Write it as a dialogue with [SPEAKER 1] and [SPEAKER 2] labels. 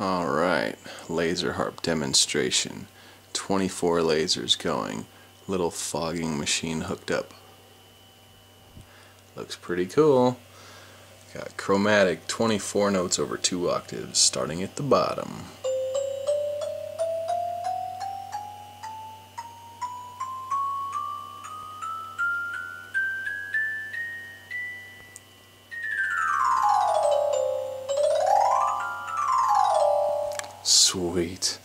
[SPEAKER 1] Alright, laser harp demonstration. 24 lasers going. Little fogging machine hooked up. Looks pretty cool. Got chromatic 24 notes over 2 octaves starting at the bottom. Sweet.